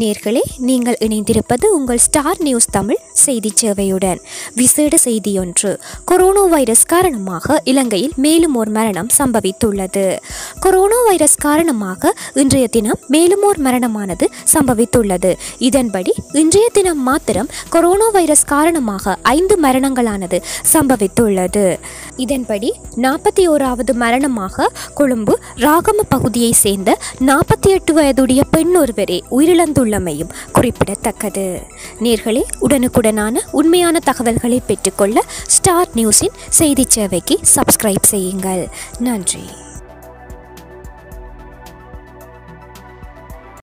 நேர்களே நீங்கள் இணைந்திருப்பது உங்கள் ஸ்டார் நியூஸ் தமிழ் செய்தி சேவையுடன். விசேட செய்தியொன்று கொரோனா வைரஸ் காரணமாக இலங்கையில் மேலும் ஒரு மரணம் சம்பவித்துள்ளது. கொரோனா வைரஸ் காரணமாக இன்றைய தினம் மேலும் ஒரு மரணமானது சம்பவித்துள்ளது. இதன்படி இன்றைய தினம் மாத்திரம் கொரோனா வைரஸ் காரணமாக ஐந்து மரணங்களானது சம்பவித்துள்ளது. இதன்படி நாற்பத்தி ஓராவது மரணமாக கொழும்பு ராகம பகுதியை சேர்ந்த நாற்பத்தி எட்டு வயதுடைய பெண் ஒருவரே உள்ளமையும் குறிப்பிடத்தக்கது. நேர்களே உடனுக்குடனான உண்மையான தகவல்களை பெற்றுக்கொள்ள ஸ்டார் நியூஸின் செய்தி சேவைக்கு சப்ஸ்கிரைப் செய்யுங்கள். நன்றி.